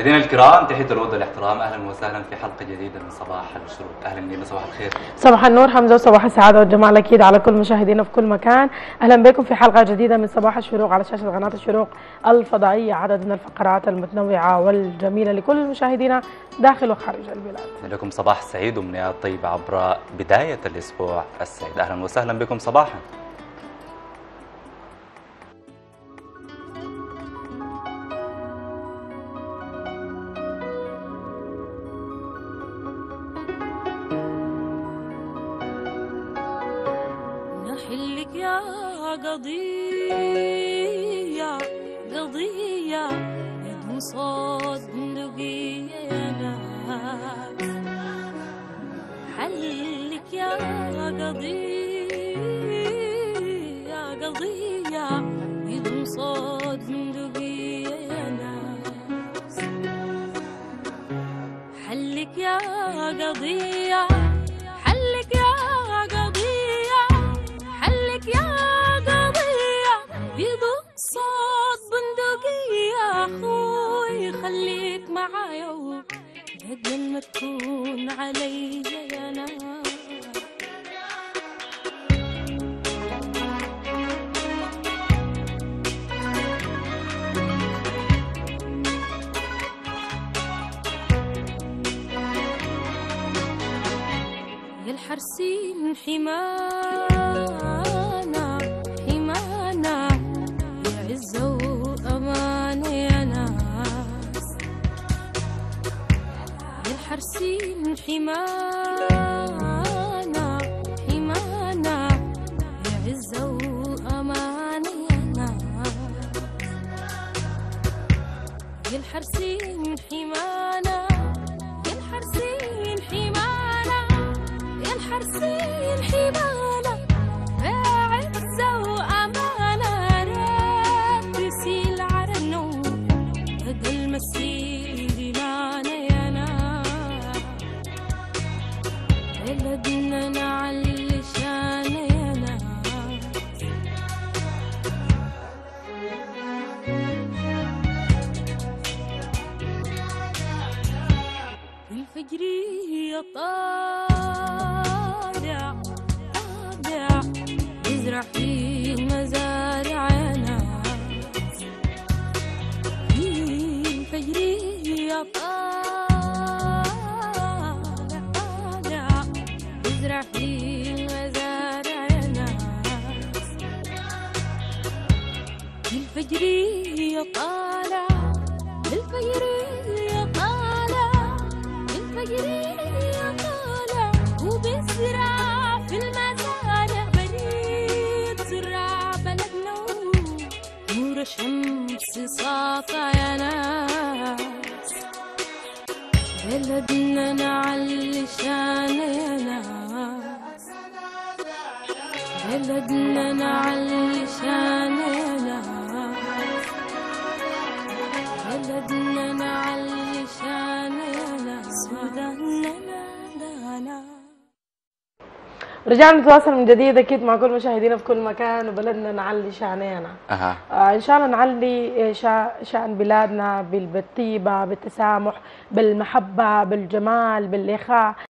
مشاهدينا الكرام تحية الود والاحترام. أهلا وسهلا في حلقة جديدة من صباح الشروق. أهلا بنا صباح الخير. صباح النور حمزة وصباح السعادة والجمال أكيد على كل مشاهدينا في كل مكان. أهلا بكم في حلقة جديدة من صباح الشروق على شاشة قناة الشروق الفضائية. عدد من الفقرات المتنوعة والجميلة لكل مشاهدينا داخل وخارج البلاد. لكم صباح سعيد ومنيات طيبة عبر بداية الأسبوع السعيد. أهلا وسهلا بكم صباحا. يا قضية قضية بدون صوت ناس حلك يا قضية قضية بدون صوت ناس حلك يا قضية. معايا قد ما تكون علي يا الحرسين حمانا حمانا حمانا. يا عزة وأمانة يا الحرسين حمانا. يا الحرسين حمانا. يا الحرسين حمانا. يا عزة وأمانة على النوم هذا المسيل بلدنا نعلي الفجرية طالع طالع يزرع في الفجرية طالع الفجرية طالع الفجرية طالع. وبزرع في المزارع بريد زرع بلدنا نور. شمس ساطع يا ناس. بلدنا نعلي شان يا ناس. بلدنا نعلي شان يا رجعنا نتواصل من جديد أكيد مع كل مشاهدينا في كل مكان وبلدنا نعلي شأننا. أها. آه إن شاء الله نعلي شا- شأن بلادنا بال- بالطيبه بالتسامح بالمحبة بالجمال بالإخاء.